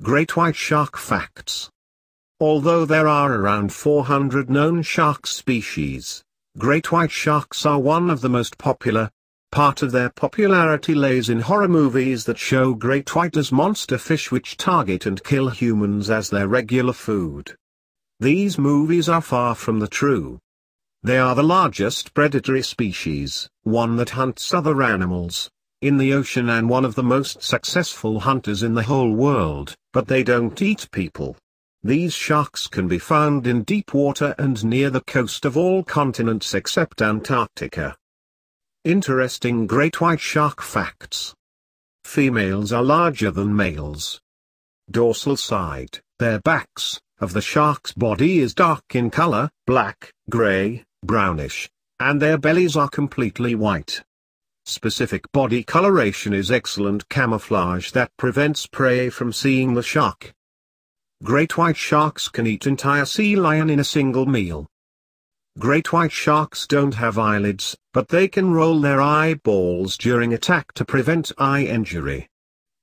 Great White Shark Facts Although there are around 400 known shark species, great white sharks are one of the most popular. Part of their popularity lays in horror movies that show great white as monster fish which target and kill humans as their regular food. These movies are far from the true. They are the largest predatory species, one that hunts other animals, in the ocean and one of the most successful hunters in the whole world, but they don't eat people. These sharks can be found in deep water and near the coast of all continents except Antarctica. Interesting great white shark facts. Females are larger than males. Dorsal side, their backs, of the shark's body is dark in color, black, gray, brownish, and their bellies are completely white. Specific body coloration is excellent camouflage that prevents prey from seeing the shark. Great white sharks can eat entire sea lion in a single meal. Great white sharks don't have eyelids, but they can roll their eyeballs during attack to prevent eye injury.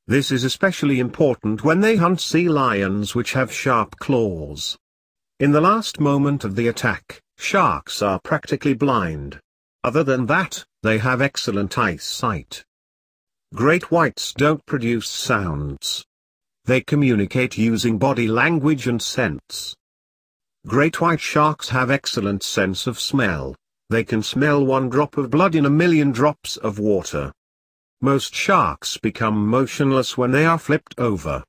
This is especially important when they hunt sea lions which have sharp claws. In the last moment of the attack, sharks are practically blind. Other than that, they have excellent eyesight. Great whites don't produce sounds. They communicate using body language and scents. Great white sharks have excellent sense of smell. They can smell one drop of blood in a million drops of water. Most sharks become motionless when they are flipped over.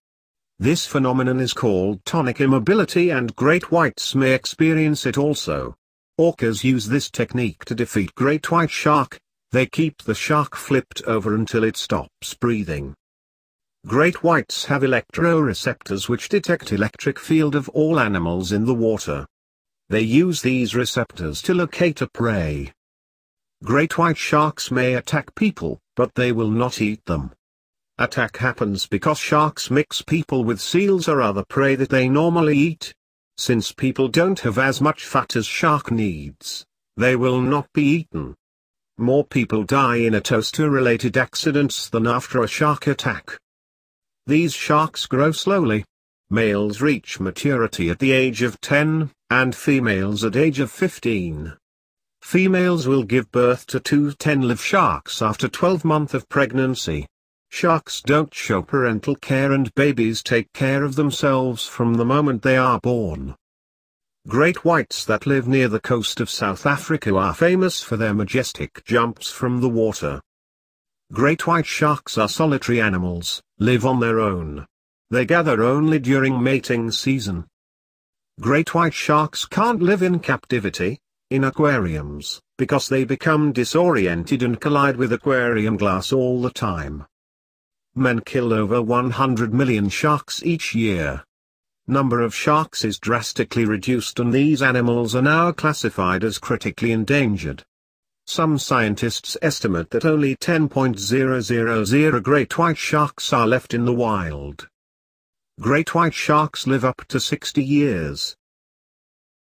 This phenomenon is called tonic immobility and great whites may experience it also. Orcas use this technique to defeat great white shark, they keep the shark flipped over until it stops breathing. Great whites have electroreceptors which detect electric field of all animals in the water. They use these receptors to locate a prey. Great white sharks may attack people, but they will not eat them. Attack happens because sharks mix people with seals or other prey that they normally eat. Since people don't have as much fat as shark needs, they will not be eaten. More people die in a toaster-related accidents than after a shark attack. These sharks grow slowly. Males reach maturity at the age of 10, and females at age of 15. Females will give birth to two 10-live sharks after 12 months of pregnancy. Sharks don't show parental care and babies take care of themselves from the moment they are born. Great whites that live near the coast of South Africa are famous for their majestic jumps from the water. Great white sharks are solitary animals, live on their own. They gather only during mating season. Great white sharks can't live in captivity, in aquariums, because they become disoriented and collide with aquarium glass all the time. Men kill over 100 million sharks each year number of sharks is drastically reduced and these animals are now classified as critically endangered. Some scientists estimate that only 10.000 great white sharks are left in the wild. Great white sharks live up to 60 years,